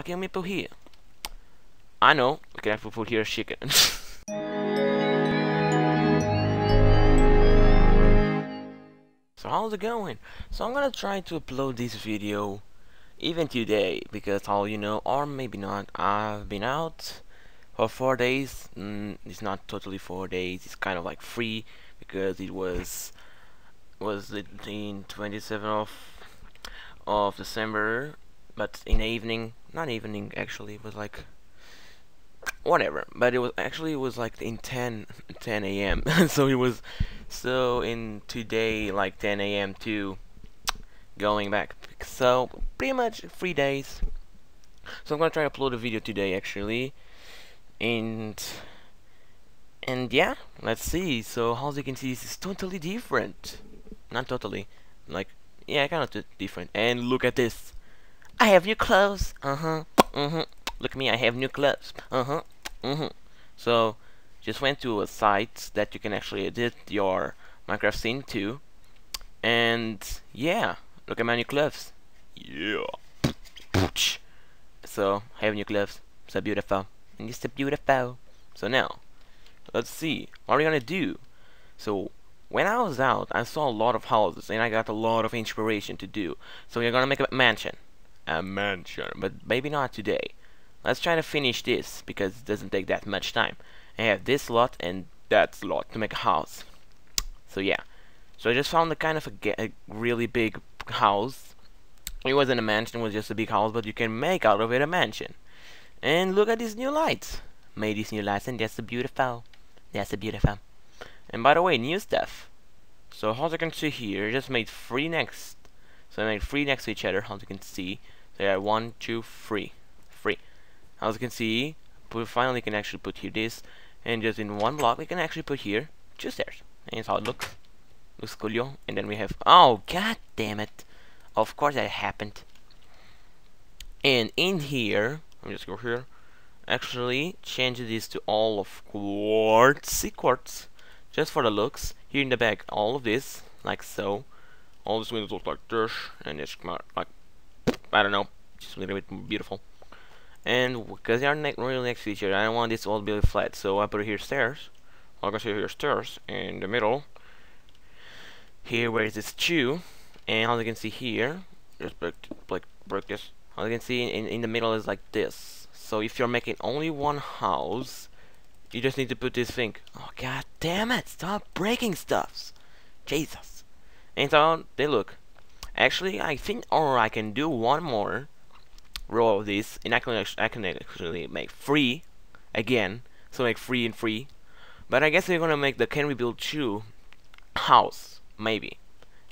What can put here? I know, we can put here chicken. so how's it going? So I'm gonna try to upload this video even today because all you know or maybe not I've been out for four days mm, it's not totally four days it's kind of like free because it was was the 27th of of December but in the evening not evening actually it was like whatever. But it was actually it was like in 10 10 a.m so it was so in today like 10 a.m to going back. So pretty much three days. So I'm gonna try to upload a video today actually. And and yeah let's see. So as you can see this is totally different. Not totally. Like yeah kind of different. And look at this I have new clothes. Uh-huh uh-huh look at me I have new clothes. Uh-huh uh-huh so just went to a site that you can actually edit your Minecraft skin to. And yeah look at my new clothes. Yeah. So I have new clothes. So beautiful. And it's so beautiful. So now let's see what are we gonna do? So when I was out I saw a lot of houses and I got a lot of inspiration to do. So we're gonna make a mansion a mansion but maybe not today let's try to finish this because it doesn't take that much time I have this lot and that lot to make a house so yeah so I just found a kind of a, a really big house it wasn't a mansion it was just a big house but you can make out of it a mansion and look at these new lights. Made these new lights and that's a beautiful. That's a beautiful. And by the way, new stuff. So as you can see here, I just made three next. So I made three next to each other, as you can see. So yeah, one, two, three. Three. As you can see, we finally can actually put here this. And just in one block, we can actually put here two stairs. And that's how it looks. Looks cool, And then we have... Oh, god damn it. Of course that happened. And in here, let me just go here actually change this to all of quartzy quartz just for the looks here in the back all of this like so all these windows look like this and it's like I don't know. Just a little bit more beautiful. And because they are ne really next to each other I don't want this all be flat. So I put here stairs. Like I say here stairs in the middle. Here where is this two. And as you can see here just break, break, break this. As you can see in, in the middle is like this. So if you're making only one house you just need to put this thing. Oh god damn it. Stop breaking stuffs. Jesus. And so they look actually I think or I can do one more row of this and I can, I can actually make free again so make free and free. But I guess we're gonna make the can we build two house maybe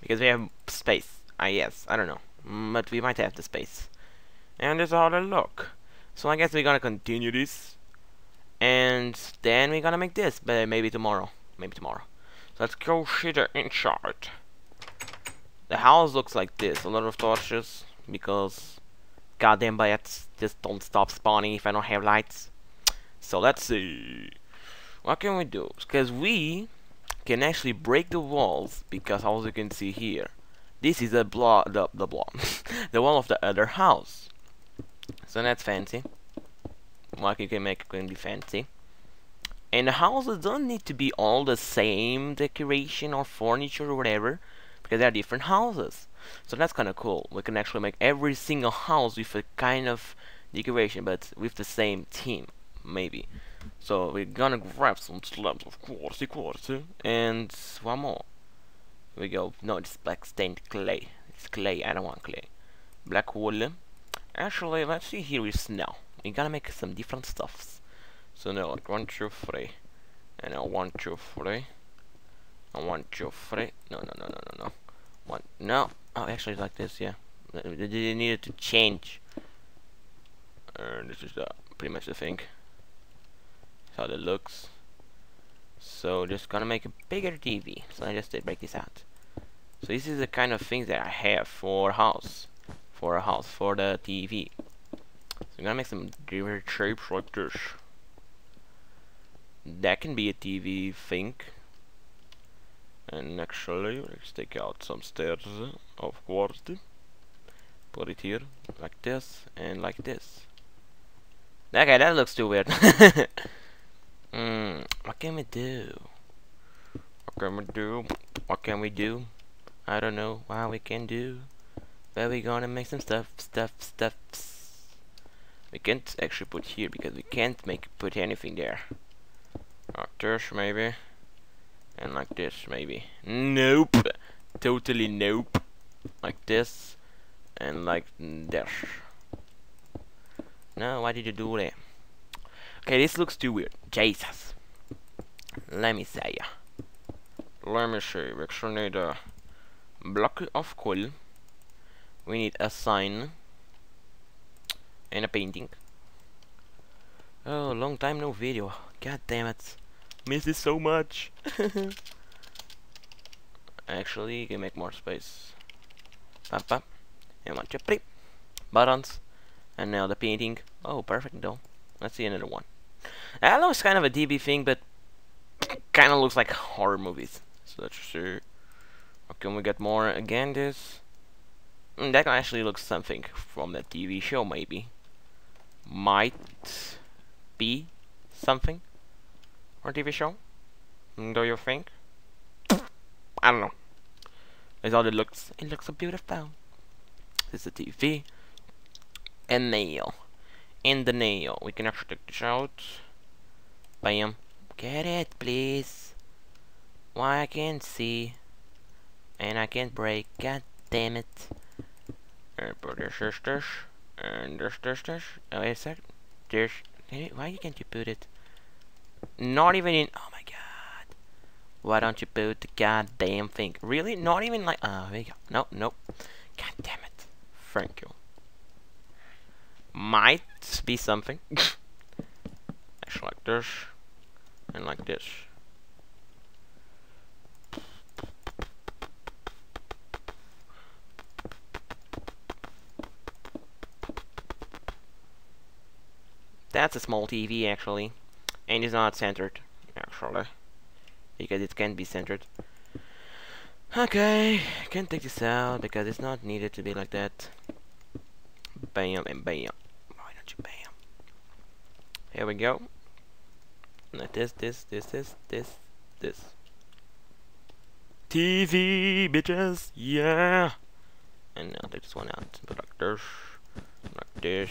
because we have space I yes I don't know. Mm, but we might have the space. And this is how they look. So I guess we're gonna continue this. And then we're gonna make this but maybe tomorrow. Maybe tomorrow. So let's go see the inside the house looks like this a lot of torches because goddamn bats just don't stop spawning if I don't have lights so let's see what can we do because we can actually break the walls because as you can see here this is a block the, the block the wall of the other house so that's fancy. Like you can make it be fancy. And the houses don't need to be all the same decoration or furniture or whatever. Because they're different houses. So that's kind of cool. We can actually make every single house with a kind of decoration, but with the same theme, maybe. So we're gonna grab some slabs of quartzy quartzy and one more. We go. No, it's black stained clay. It's clay. I don't want clay. Black wool. Actually, let's see here with snow. We're gonna make some different stuffs. So now, like one, two, three, and now one, two, three, one, two, three. No, no, no, no, no, no. One, no. Oh, actually, like this, yeah. They needed to change. And this is the pretty much the thing. how it looks. So just gonna make a bigger TV. So I just did break this out. So this is the kind of things that I have for house for a house for the TV. So I'm gonna make some different shapes like this. That can be a TV thing. And actually, let's take out some stairs, of course. Put it here, like this, and like this. Okay, that looks too weird. mm, what can we do? What can we do? What can we do? I don't know what we can do. But we gonna make some stuff, stuff, stuff. We can't actually put here because we can't make put anything there. This maybe. And like this maybe. Nope. Totally nope. Like this. And like this. No, why did you do that? Okay, this looks too weird. Jesus. Let me say. Let me see. We actually need a block of coal. We need a sign. And a painting. Oh, long time no video. God damn it. Miss this so much. Actually, you can make more space. Papa. And one, two, three. Buttons. And now the painting. Oh, perfect though. Let's see another one. That looks kind of a DB thing, but kind of looks like horror movies. So let's see. Can we get more again? This mm, that actually looks something from that TV show, maybe. Might be something or TV show. Do you think? I don't know. It's all it looks. It looks so beautiful. This is a TV and nail. In the nail. We can actually take this out. Bam. Get it, please. Why I can't see. And I can't break. God damn it. And put this, this, this. And this, this, this. Oh, wait a sec. This. Why can't you put it? Not even in. Oh my god. Why don't you build the goddamn thing? Really? Not even like. Oh, there you go. Nope, nope. God damn it. Thank you might be something. Actually like this and like this. That's a small TV actually. And it's not centered actually. Because it can't be centered. Okay, can take this out because it's not needed to be like that. Bam and bam. Why don't you bam. Here we go. Like this, this, this, this, this, this. TV, bitches, yeah. And now take this one out. Put like this, like this.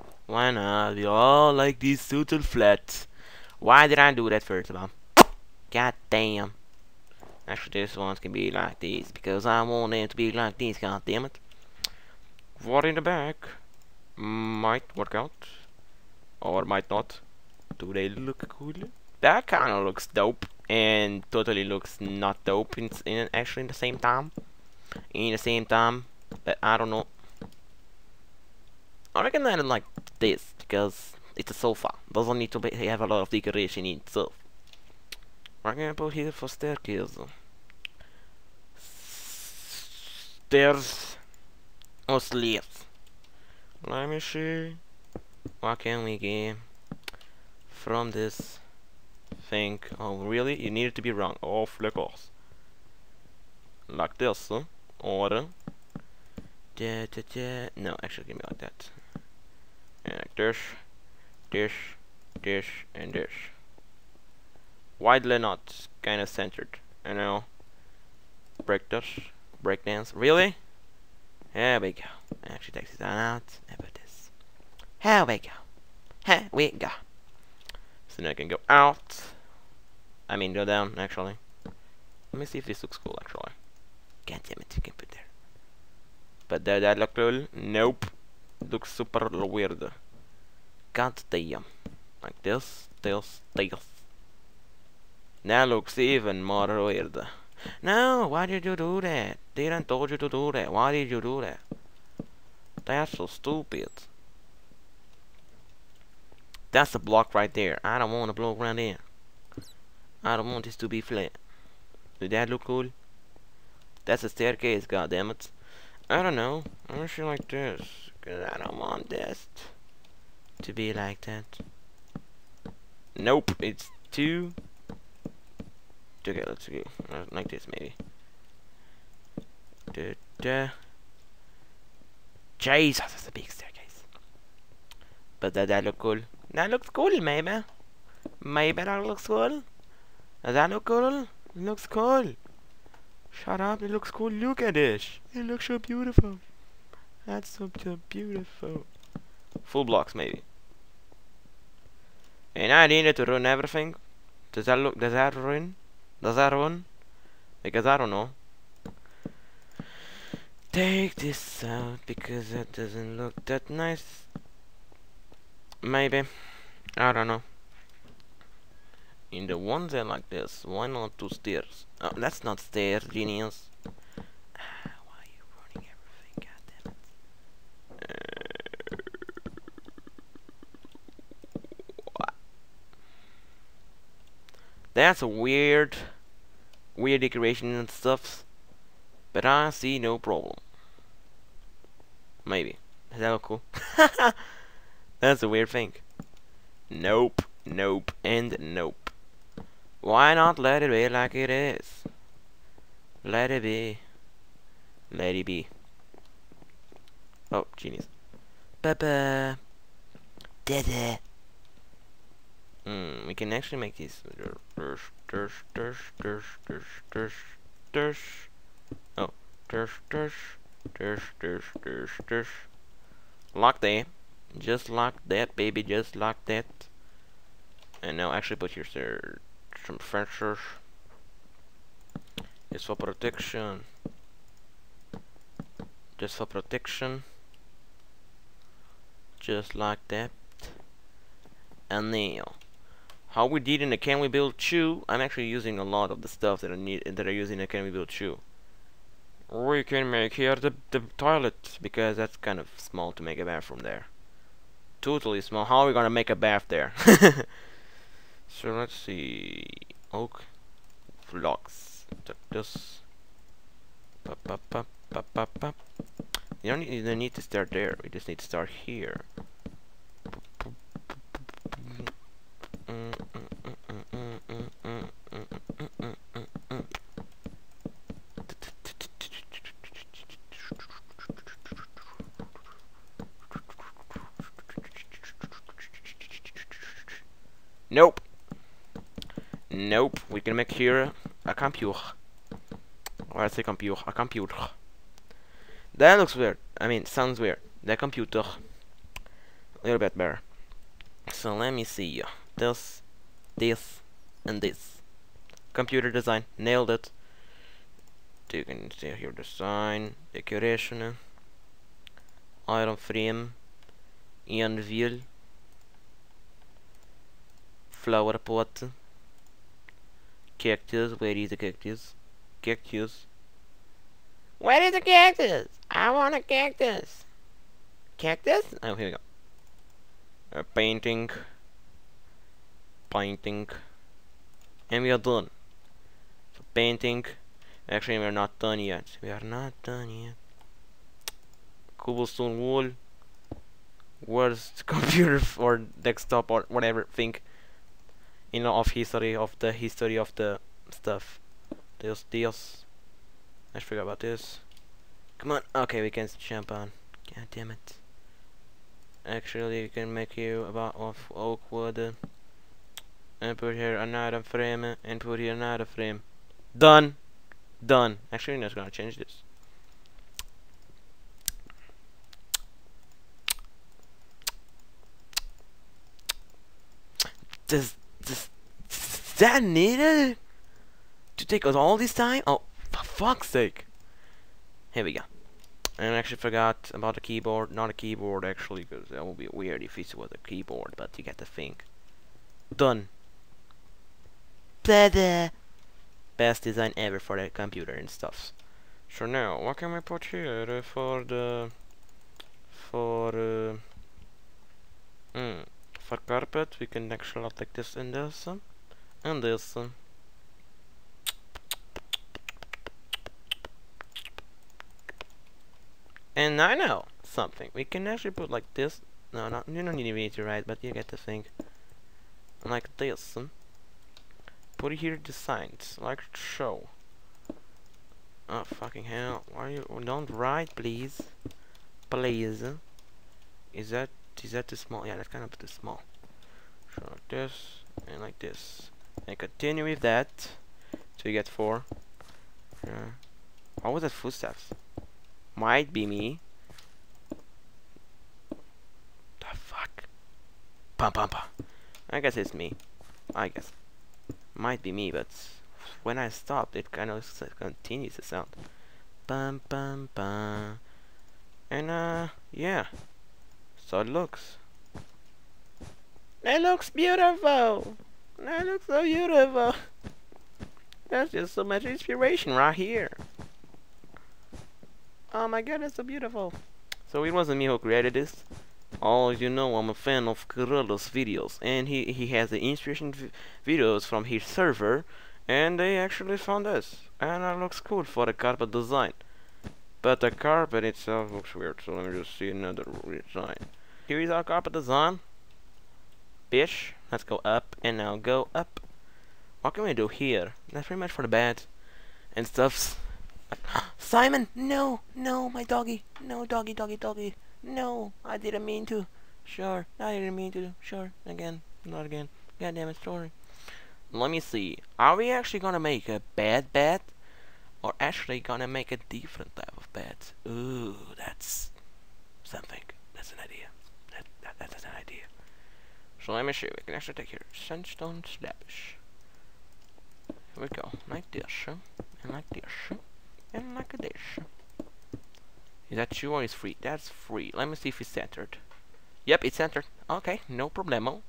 Why not? We all like these total flats. Why did I do that first of all? God damn. Actually, this one's gonna be like this because I want them to be like this. God damn it. What in the back? might work out or might not. Do they look cool? That kind of looks dope and totally looks not dope in, in actually in the same time. In the same time, but I don't know. I reckon I don't like this because it's a sofa. Doesn't need to be, have a lot of decoration in itself. What can I put here for staircase? Stairs or stairs? Let me see. What can we get from this thing? Oh, really? You need it to be wrong. Oh, flick off. Like this, huh? or da, da, da. no, actually, give me like that. And this, this, this, and this. Widely not kind of centered, you know. Break this, break dance. Really? There we go. Actually takes this out. How about this? Here we go. Here we go. So now I can go out. I mean go down actually. Let me see if this looks cool actually. God damn it, you can put there. But does that look cool? Nope. Looks super weird. God damn. Like this, this, this. That looks even more weird. No, why did you do that? Didn't told you to do that. Why did you do that? That's so stupid. That's a block right there. I don't want to block around there. I don't want this to be flat. Does that look cool? That's a staircase, goddammit. I don't know. I wish you like this. Cause I don't want this to be like that. Nope, it's two. Okay, let's go. Like this, maybe. Da, da. Jesus, that's a big staircase. But does that look cool? That looks cool, maybe. Maybe that looks cool. Does that look cool? It looks cool. Shut up, it looks cool. Look at this. It looks so beautiful. That's so, so beautiful. Full blocks, maybe. And I needed to run everything. Does that look, does that run? Does that run? Because I don't know. Take this out because that doesn't look that nice. Maybe. I don't know. In the ones that like this, why not two stairs? Oh, that's not stairs, genius. Ah, why are you running everything? God damn it. That's a weird, weird decoration and stuff, but I see no problem. Maybe. Is that cool? That's a weird thing. Nope, nope, and nope. Why not let it be like it is? Let it be. Let it be. Oh, genius. Papa. Dada. Hmm, we can actually make these. Oh, lock there. Just lock that, baby. Just lock that. And now actually put your some fencers. Just for protection. Just for protection. Just like that. And now, how we did in the Can We Build 2, I'm actually using a lot of the stuff that I need that I use in the Can We Build 2. We can make here the, the toilet, because that's kind of small to make a bathroom there. Totally small. How are we gonna make a bath there? so let's see. Oak blocks. This. Pop, pop, pop, pop, pop, pop. You don't need, you don't need to start there. We just need to start here. Nope. We can make here a computer. Or I say computer. A computer. That looks weird. I mean, sounds weird. The computer. A little bit better. So let me see. This, this, and this. Computer design. Nailed it. You can see here design, decoration, iron frame, anvil, flower pot, cactus, where is the cactus? Cactus. Where is the cactus? I want a cactus. Cactus? Oh, here we go. A painting. Painting. And we are done. So painting. Actually, we are not done yet. We are not done yet. Cobblestone wall. Where's the computer or desktop or whatever thing? You know of history of the history of the stuff. This this I forgot about this. Come on. Okay we can jump on. God damn it. Actually we can make you about of oak wood and put here another frame and put here another frame. Done. Done. Actually we're not gonna change this. Does does that needed to take us all this time? Oh, for fuck's sake! Here we go. And I actually forgot about the keyboard. Not a keyboard, actually, because that would be weird if it was a keyboard, but you get the thing. Done. Blah, Best design ever for the computer and stuff. So now, what can we put here for the... for... Uh, mm, for carpet, we can actually like this and this, and this. And I know something. We can actually put like this. No, not you don't need to write, but you get the thing. Like this. Put here designs, like show. Oh fucking hell! Why you don't write, please, please? Is that is that too small? Yeah, that's kind of too small. So like this and like this, and continue with that. So you get four. Yeah. What was that footsteps? Might be me. The fuck? Pum pum pum. I guess it's me. I guess. Might be me, but when I stop, it kind of continues the sound. Bum bum bum. And uh, yeah. So it looks. It looks beautiful. That looks so beautiful. That's just so much inspiration right here. Oh my god, it's so beautiful. So it wasn't me who created this. All you know, I'm a fan of Gorillaz videos, and he he has the inspiration videos from his server, and they actually found this, and it looks cool for the carpet design. But the carpet itself looks weird, so let me just see another design. Here is our carpet design. Bitch, let's go up, and now go up. What can we do here? That's pretty much for the bed and stuffs. Simon, no, no, my doggy, no, doggy, doggy, doggy. No, I didn't mean to. Sure, I didn't mean to. Sure, again, not again. God damn it, story. Let me see. Are we actually gonna make a bad bed? Or actually gonna make a different type of bed? Ooh, that's something. That's an idea. That, that That's an idea. So let me you. We can actually take here sandstone slabs. Here we go. Like this. And like this. And like this. Is that two or is free? That's free. Let me see if it's centered. Yep, it's centered. Okay, no problemo.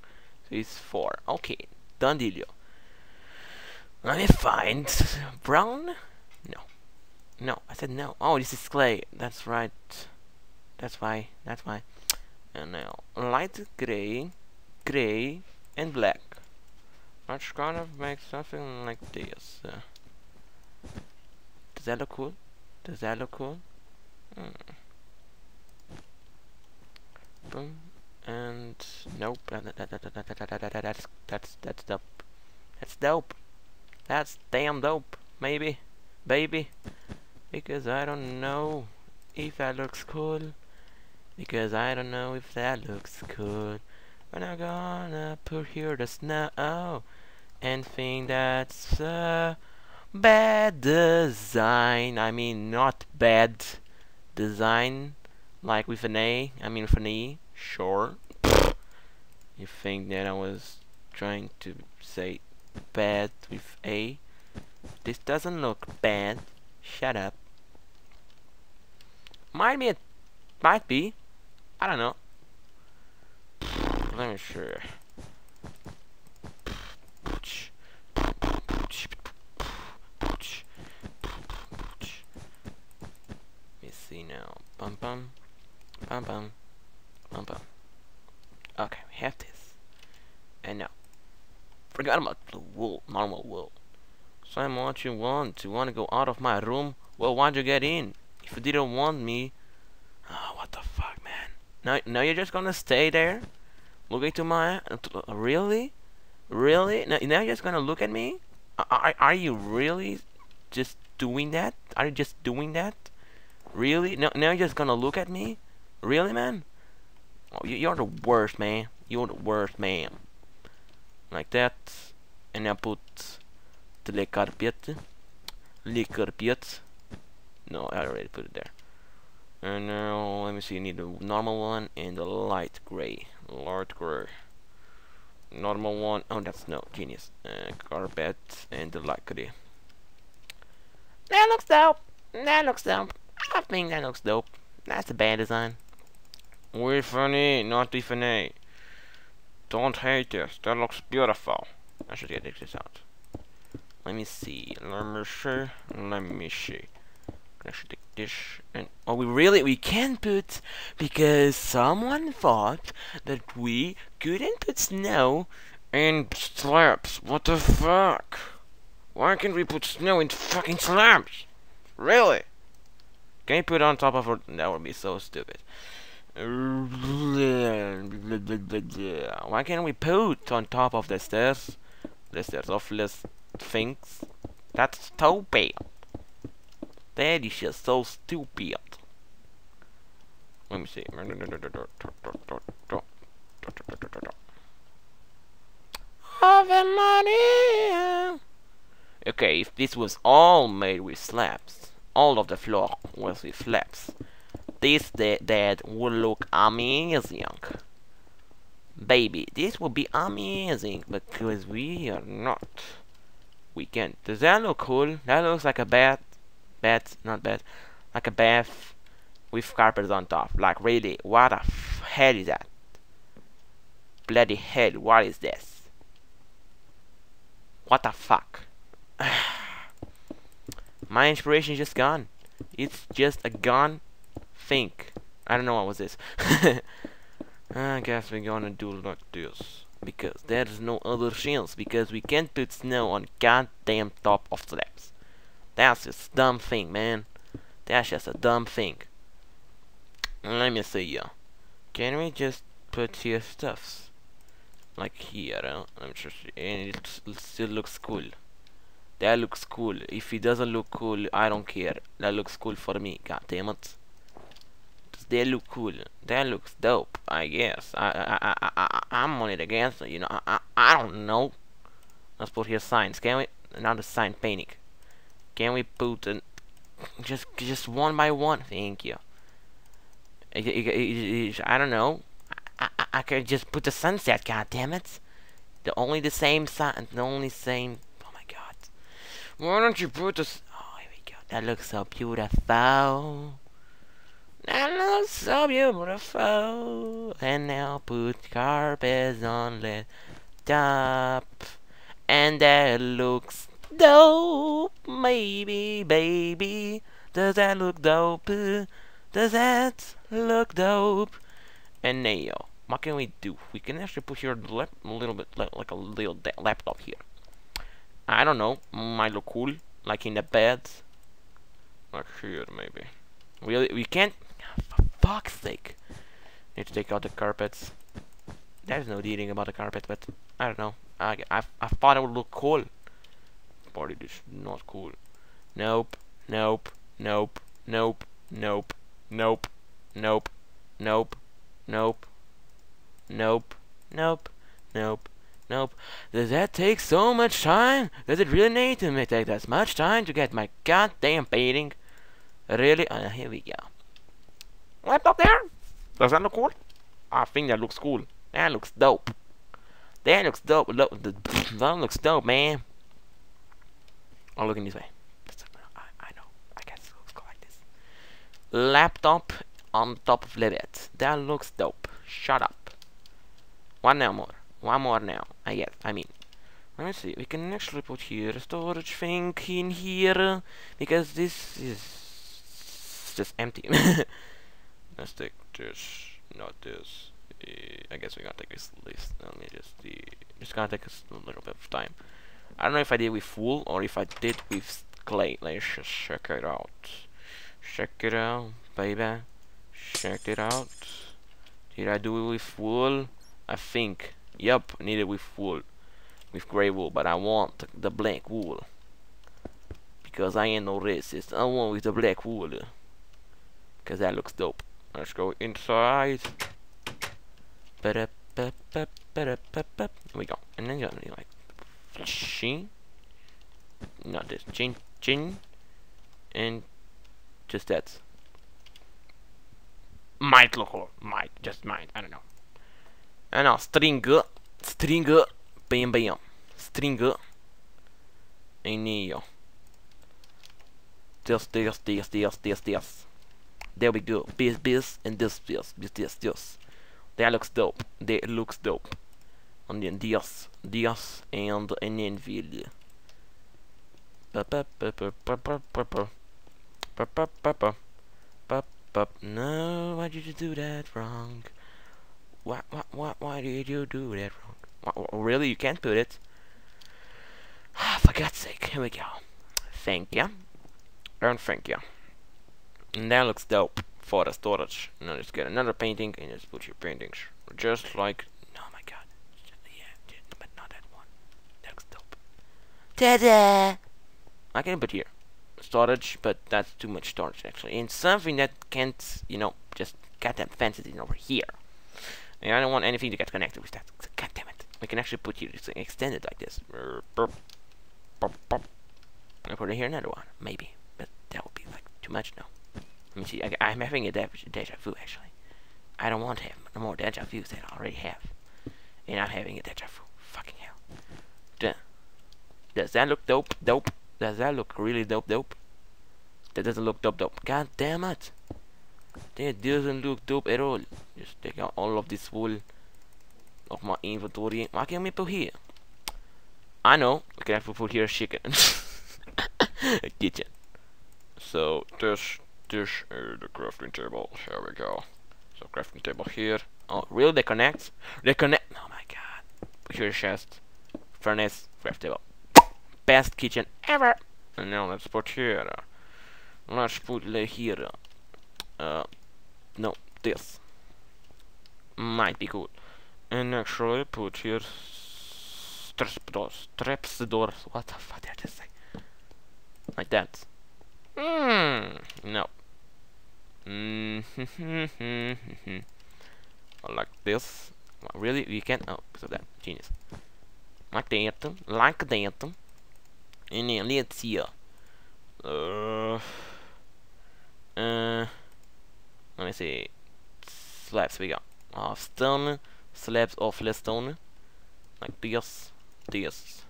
So it's four. Okay, done dealio. Let me find brown. No, no. I said no. Oh, this is clay. That's right. That's why. That's why. And now light gray, gray, and black. Let's kind of make something like this. Uh, does that look cool? Does that look cool? Hmm. Boom. And nope. That's that's that's dope. That's dope. That's damn dope. Maybe, baby. Because I don't know if that looks cool. Because I don't know if that looks cool. But I'm gonna put here the snow and think that's a bad design. I mean, not bad design like with an A, I mean with an E, sure. You think that I was trying to say bad with A? This doesn't look bad. Shut up. Might be, might be. I don't know. Let me sure. Bum bum. Bum bum. Bum bum. Okay, we have this. And now. Forgot about the wool, normal wool. Simon, what you want? You want to go out of my room? Well, why'd you get in? If you didn't want me... Oh, what the fuck, man? Now, now you're just gonna stay there? Look into my... Really? Really? Now, now you're just gonna look at me? Are, are you really just doing that? Are you just doing that? Really? Now, now you're just gonna look at me? Really, man? Oh, you're the worst, man. You're the worst, man. Like that. And I put the carpet. Le carpet. No, I already put it there. And now, let me see, you need the normal one and the light gray. Light gray. Normal one. Oh, that's no, genius. Uh, carpet and the gray. That looks dope. That looks dope. I think that looks dope. That's a bad design. We funny, not the funny. Don't hate this. That looks beautiful. I should get this out. Let me see. Let me see. Let me see. I should this and oh we really we can't put because someone thought that we couldn't put snow in slabs. What the fuck? Why can't we put snow in fucking slabs? Really? Can you put on top of it? That would be so stupid. Why can't we put on top of the stairs? The stairs of less things. That's stupid. That is just so stupid. Let me see. Money Okay, if this was all made with slabs, all of the floor was with slabs, this that, would look amazing. Baby, this would be amazing because we are not. We can't. Does that look cool? That looks like a bed. Bed, not bed. Like a bath with carpets on top. Like really, what the hell is that? Bloody hell, what is this? What the fuck? My inspiration is just gone. It's just a gone think. I don't know what was this. I guess we're gonna do like this. Because there's no other chance. Because we can't put snow on goddamn top of slabs. That's just dumb thing, man. That's just a dumb thing. Let me see ya. Can we just put your stuffs? Like here, uh, I'm just, and it still looks cool. That looks cool. If it doesn't look cool, I don't care. That looks cool for me. God damn it. They look cool. That looks dope. I guess. I I I I I'm on it against. You know. I I, I don't know. Let's put here signs. Can we? Another sign. Panic. Can we put just just one by one? Thank you. I, don't know. I, I, could just put the sunset. God damn it! The only the same sun. The only same. Oh my god. Why don't you put this? Oh, here we go. That looks so beautiful. That looks so beautiful. And now put carpets on the top. And that looks dope. Maybe, baby. Does that look dope? Does that look dope? And now, what can we do? We can actually put here a little bit like a little laptop here. I don't know, might look cool, like in the bed. Like here, maybe. We, we can't, for fuck's sake. Need to take out the carpets. There's no dealing about the carpet, but I don't know. I, I, I thought it would look cool. But it is not cool. Nope, nope, nope, nope, nope, nope, nope, nope, nope, nope, nope, nope, Nope. Does that take so much time? Does it really need to take that much time to get my goddamn painting? Really? Uh, here we go. Laptop there? Does that look cool? I think that looks cool. That looks dope. That looks dope. That looks dope, man. I'm looking this way. I, I know. I guess it looks like this. Laptop on top of the. That looks dope. Shut up. One now more. One more now, I guess. I mean, let me see. We can actually put here a storage thing in here because this is just empty. Let's take this, not this. Uh, I guess we're gonna take this list. Let me just see. It's gonna take us a little bit of time. I don't know if I did with wool or if I did with clay. Let's just check it out. Check it out, baby. Check it out. Did I do it with wool? I think. Yep, I need it with wool. With grey wool, but I want the black wool. Because I ain't no racist. I want with the black wool. Because that looks dope. Let's go inside. Here we go. And then you're like chin. Not this. Chin chin. And just that. Might look cool. Might. Just might. I don't know. And now string, string, bam bam, string, em neo. This, this, this, this, this, this. There we go. This, this, and this, this, this, this, this. That looks dope. That looks dope. And then this, this, and bup. No, why did you do that wrong? Why, why, why, why did you do that wrong? Wha- really, you can't put it? Ah, for God's sake, here we go. Thank you. And thank you. And that looks dope for the storage. Now let's get another painting and just put your paintings. Just like, oh my god. Yeah, yeah, but not that one. That looks dope. Ta-da! I can put here storage, but that's too much storage actually. And something that can't, you know, just goddamn fancy it over here. And I don't want anything to get connected with that. God damn it. We can actually put here, it's extended like this. I put it here another one, maybe. But that would be like too much now. Let me see, I, am having a de deja vu actually. I don't want to have no more deja vus that I already have. And I'm having a deja vu. Fucking hell. Duh. Does that look dope? Dope? Does that look really dope? Dope? That doesn't look dope dope. God damn it. That doesn't look dope at all. Just take out all of this wool of my inventory. Why can't we put here? I know. We can actually put here chicken. kitchen. So this this is the crafting table. Here we go. So crafting table here. Oh, really? They connect? They connect. Oh my god. Here chest, furnace, craft table. Best kitchen ever. And now let's put here. Let's put here. Uh, no, this might be good. And actually put here trapdoors. Trapdoors. What the fuck did I just say? Like that. Hmm. No. Like this. Really? We can? Oh, of that. Genius. Like that. Like that. Then let's see. Uh. Uh. Let me see. Slabs we got. Of stone. Slabs of less stone. Like this. This.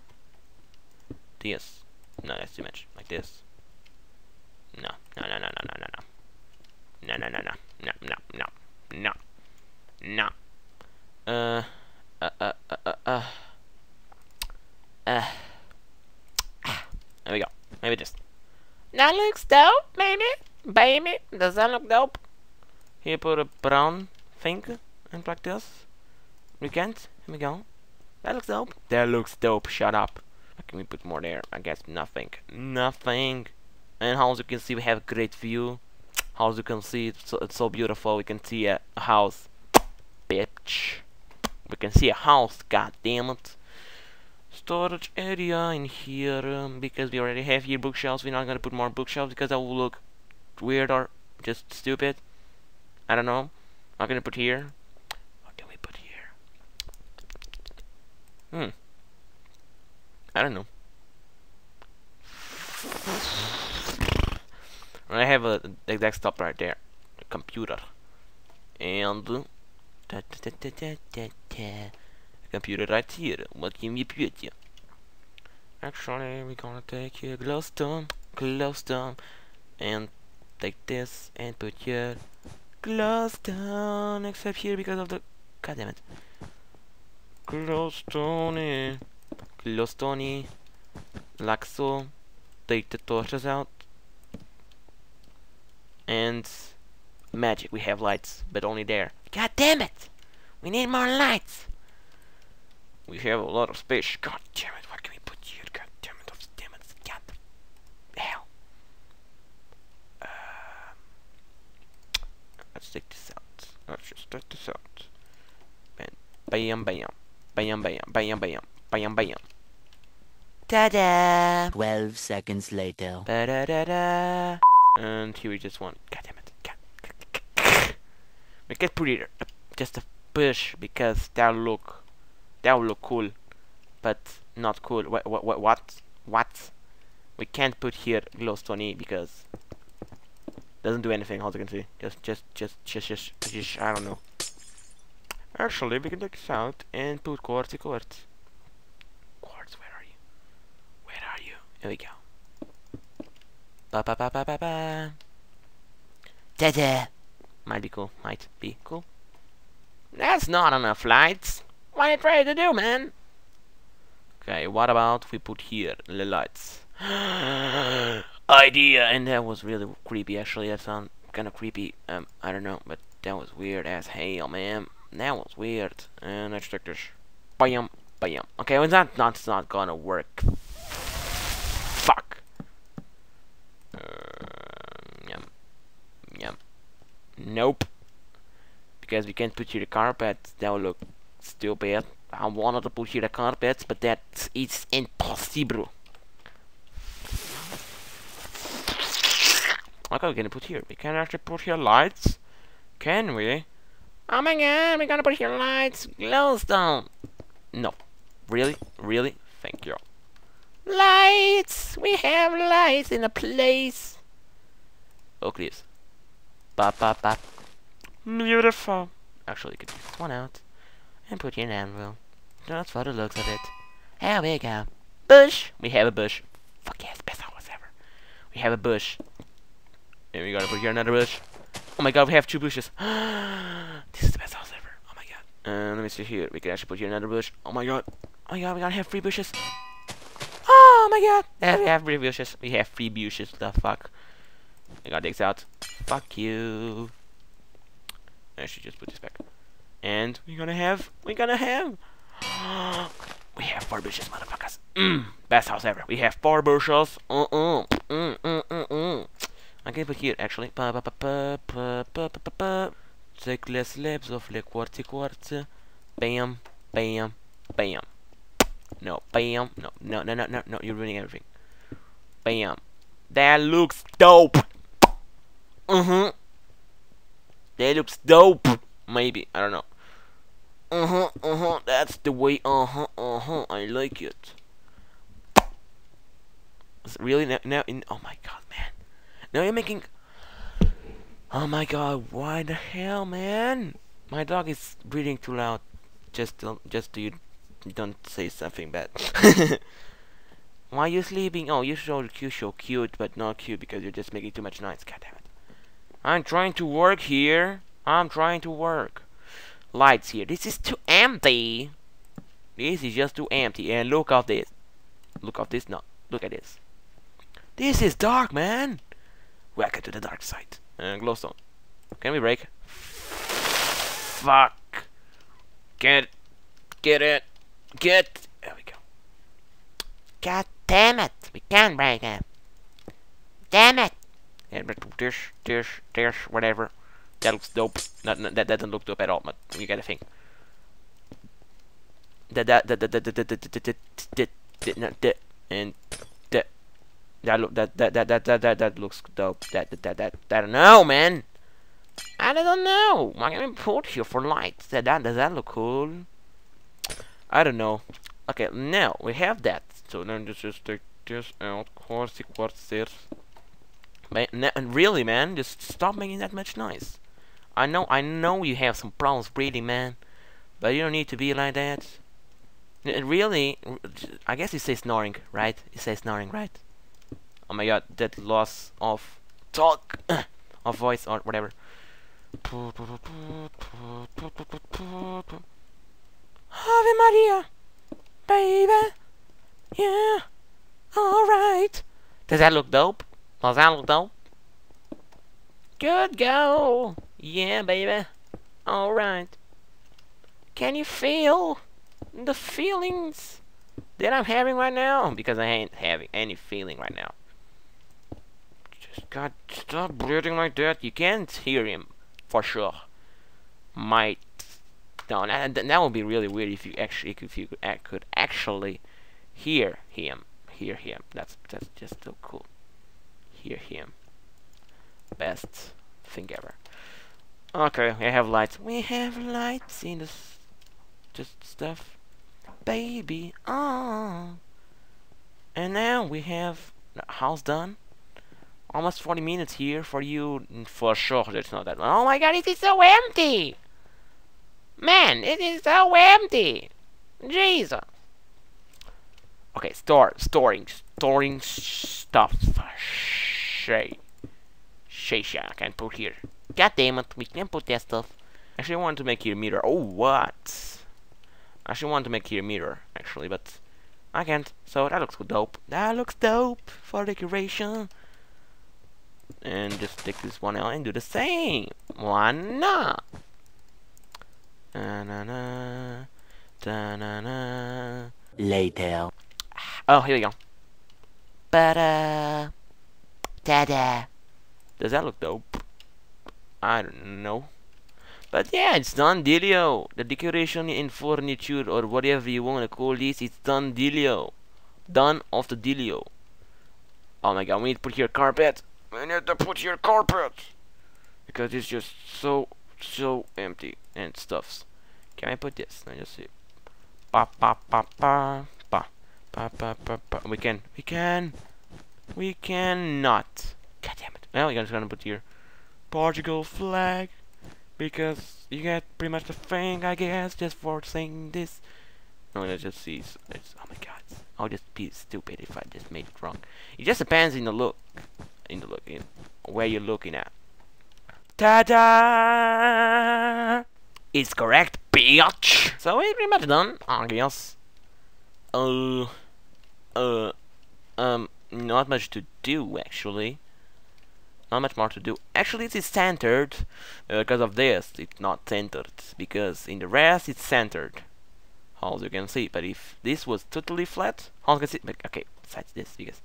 This. No, that's too much. Like this. No. No, no, no, no, no, no, no. No, no, no, no. No, no, no. No. No. Uh. Uh, uh, uh, uh, uh. Uh. There we go. Maybe just. That looks dope, baby. Baby. Does that look dope? Here put a brown thing and like this. We can't. Here we go. That looks dope. That looks dope. Shut up. Can we put more there? I guess nothing. Nothing. And as you can see, we have a great view. As you can see, it's so, it's so beautiful. We can see a, a house. Bitch. We can see a house. God damn it. Storage area in here. Um, because we already have here bookshelves. We're not gonna put more bookshelves because that will look weird or just stupid. I don't know. I'm gonna put here. What can we put here? Hmm. I don't know. I have a exact stop right there, computer, and da, da, da, computer right here. What can we put here? Actually, we're gonna take here glowstone, glowstone, and take this and put here glowstone. Except here because of the god damn it, glowstone, glowstone, like so. Take the torches out and magic. We have lights, but only there. God damn it! We need more lights. We have a lot of space. God damn it! What can we put here? God damn it! Those damn it! God the hell! Uh, let's take this out. Let's just take this out. And bam, bam, bam, bam, bam, bam, bam, bam. Ta-da! 12 seconds later. Ba-da-da-da. And here we just want. God damn it. God. Make it prettier. Just a push because that'll look. That'll look cool. But not cool. What? What? What? What? We can't put here glowstone because doesn't do anything. As you can see, just, just, just, just, just, just, I don't know. Actually, we can take this out and put quartz, quartz. Quartz, where are you? Where are you? Here we go. Ba ba ba ba ba ba. Ta-da! Might be cool. Might be cool. That's not enough lights. What are you trying to do, man? Okay, what about we put here the lights? idea, and that was really creepy. Actually, that sounded kind of creepy. Um, I don't know, but that was weird as hell, man. That was weird. And let's check this. Bam, bam. Okay, well, that that's not gonna work. Fuck. Uh, yum, yum. Nope. Because we can't put here the carpet. That will look stupid. I wanted to put here the carpets, but that is impossible. What are we gonna put here? We can actually put here lights? Can we? Oh my god, we're gonna put here lights! Glowstone! No. Really? Really? Thank you. Lights! We have lights in a place! Oh, please. Bop, bop, bop. Beautiful. Actually, you could take one out and put in an anvil. That's for the looks of it. Here we go. Bush! We have a bush. Fuck yes, best house ever. We have a bush. And we gotta put here another bush. Oh my god, we have two bushes. this is the best house ever. Oh my god. And let me see here. We can actually put here another bush. Oh my god. Oh my god, we gotta have three bushes. Oh my god. Yeah, we have three bushes. We have three bushes. The fuck. I got this out. Fuck you. I should just put this back. And we're gonna have, we're gonna have, we have four bushels, motherfuckers. Mm, best house ever. We have four bushels. Uh uh, mm, mm, mm, mm. I can put here actually. Pa, pa, pa, pa, pa, pa, pa, pa. Take less laps of le Quartz Quartz. Bam, bam, bam. No, bam, no, no, no, no, no, no, you're ruining everything. Bam. That looks dope. Uh huh. That looks dope. Maybe, I don't know. Uh huh. Uh huh. That's the way. Uh huh. Uh huh. I like it. Really now? Now in. Oh my god, man. Now you're making. Oh my god, why the hell, man? My dog is breathing too loud. Just don't, just you, don't say something bad. why are you sleeping? Oh, you're so cute, so cute, but not cute because you're just making too much noise. God damn it. I'm trying to work here. I'm trying to work. Lights here. This is too empty. This is just too empty. And look at this. Look at this. No, look at this. This is dark, man. Welcome to the dark side. Uh, glowstone. Can we break? Fuck. Get, get it, get. There we go. God damn it. We can't break it. Damn it. But this, this, this, whatever. That looks dope. Not, not that doesn't look dope at all, but you get a thing. That that that that that that that that that that that that and that that look that that that that that that that looks dope. That that that that I don't know, man. I don't know. I'm gonna put here for lights. That that does that look cool? I don't know. Okay, now we have that. So then just just take this out. Quartzy quartz Man, really, man, just stop making that much noise. I know, I know you have some problems breathing, man, but you don't need to be like that. It really, I guess you say snoring, right? You say snoring, right? Oh my god, that loss of talk, of voice or whatever. Ave Maria, baby, yeah, all right. Does that look dope? Does that look dope? Good go. Yeah, baby. All right. Can you feel the feelings that I'm having right now? Because I ain't having any feeling right now. Just God, stop breathing like that. You can't hear him, for sure. Might. No, that, that would be really weird if you actually, if you could, could actually hear him, hear him. That's that's just so cool. Hear him. Best thing ever. Okay, we have lights. We have lights in this just stuff. Baby, oh. And now we have the house done. Almost 40 minutes here for you. For sure, it's not that. Oh my god, it is so empty! Man, it is so empty! Jesus! Okay, store, storing, storing stuff. Shay. Shay, I can't put here. God damn it, we can't put that stuff. Actually, I want to make here a mirror. Oh, what? I actually want to make here a mirror, actually, but I can't. So that looks dope. That looks dope for decoration. And just take this one out and do the same. Why not? Da na na, da na na. Later. Oh, here we go. Ba-da. Da-da. Does that look dope? I don't know. But yeah, it's done dealio. The decoration in furniture or whatever you want to call this, it's done dealio. Done of the dealio. Oh my god, we need to put here carpet. We need to put here carpet. Because it's just so, so empty and stuffs. Can I put this? Let me just see. Pa pa pa pa pa pa pa pa pa. We can, we can, we cannot. God damn it. Well, you're just gonna put here Portugal flag because you get pretty much the thing, I guess, just for saying this. No, let's just see. It's, oh my god, I'll just be stupid if I just made it wrong. It just depends in the look, in the look, in where you're looking at. Ta-da! It's correct, bitch. So we're pretty much done, I guess. Uh, uh, um, not much to do actually. Not much more to do. Actually, it is centered uh, because of this. It's not centered because in the rest it's centered, as you can see. But if this was totally flat, how you can see? But okay, besides this, because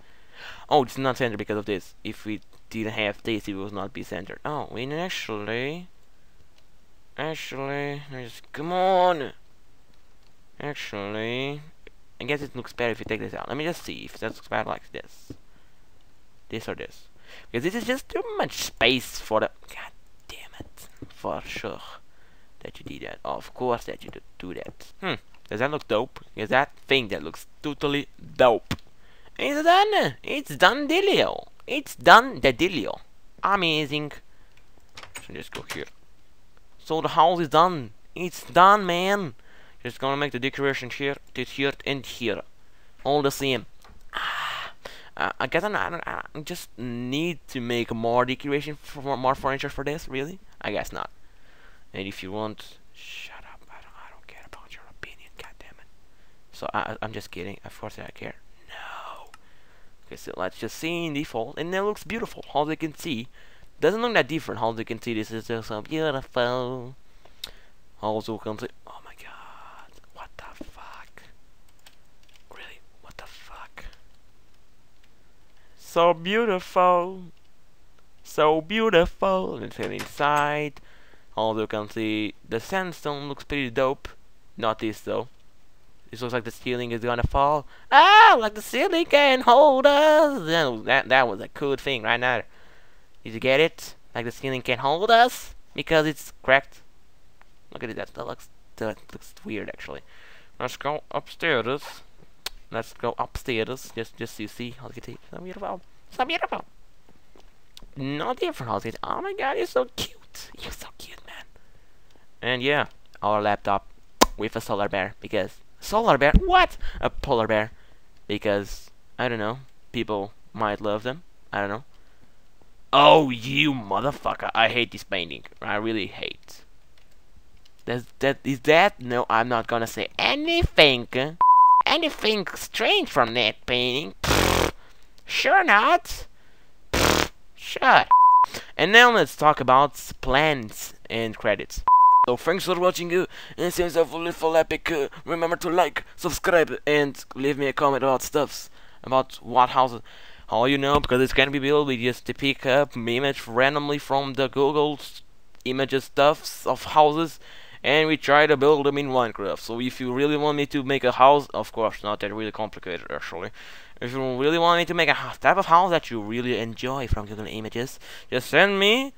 oh, it's not centered because of this. If we didn't have this, it would not be centered. Oh, and actually, actually, there's come on. Actually, I guess it looks better if you take this out. Let me just see if that looks better like this. This or this. Because this is just too much space for the... God damn it. For sure. That you did that. of course that you do that. Hmm. Does that look dope? Is that thing that looks totally dope. It's done. It's done dealio. It's done the dealio. Amazing. So just go here. So the house is done. It's done, man. Just gonna make the decoration here, this here, and here. All the same. I guess I'm, I don't, I just need to make more decoration for more, furniture for this. Really? I guess not. And if you want, shut up. I don't, I don't care about your opinion. God damn it. So I, I- I'm just kidding. Of course I care. No. Okay, so let's just see in default, and it looks beautiful. As you can see, doesn't look that different. As you can see, this is just so beautiful. Also can see. Oh my god. What the fuck? Really? What the fuck? So beautiful. So beautiful. Let's head inside. Also you can see the sandstone looks pretty dope. Not this though. This looks like the ceiling is gonna fall. Ah, like the ceiling can hold us. That that, that was a cool thing right now. Did you get it? Like the ceiling can hold us because it's cracked. Look at it. That, that looks that looks weird actually. Let's go upstairs. Let's go upstairs. Just just you see how see. So beautiful. So beautiful. Not different how it. Oh my god, you're so cute. You're so cute, man. And yeah, our laptop with a solar bear because solar bear. What? A polar bear because I don't know. People might love them. I don't know. Oh, you motherfucker! I hate this painting. I really hate. That's, that is that? No, I'm not gonna say anything. Anything strange from that painting? Sure not. Sure. And now let's talk about plans and credits. So thanks for watching uh, and since I've little epic uh, remember to like, subscribe and leave me a comment about stuffs about what houses how you know because it's gonna be built we just pick up image randomly from the Google images stuffs of houses and we try to build them in Minecraft. So if you really want me to make a house, of course, not that really complicated actually. If you really want me to make a type of house that you really enjoy from Google Images, just send me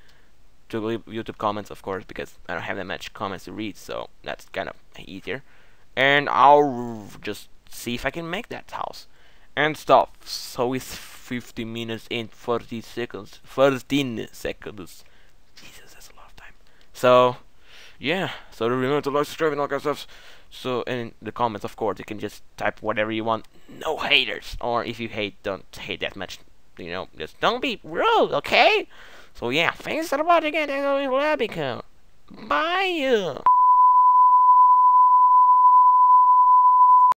to YouTube comments, of course, because I don't have that much comments to read, so that's kind of easier. And I'll just see if I can make that house and stuff. So it's 50 minutes and 40 seconds, 13 seconds. Jesus, that's a lot of time. So yeah so remember to like subscribe and all that stuff. So in the comments of course you can just type whatever you want. No haters or if you hate don't hate that much. You know just don't be rude okay? So yeah thanks for watching and I'll be coming. bye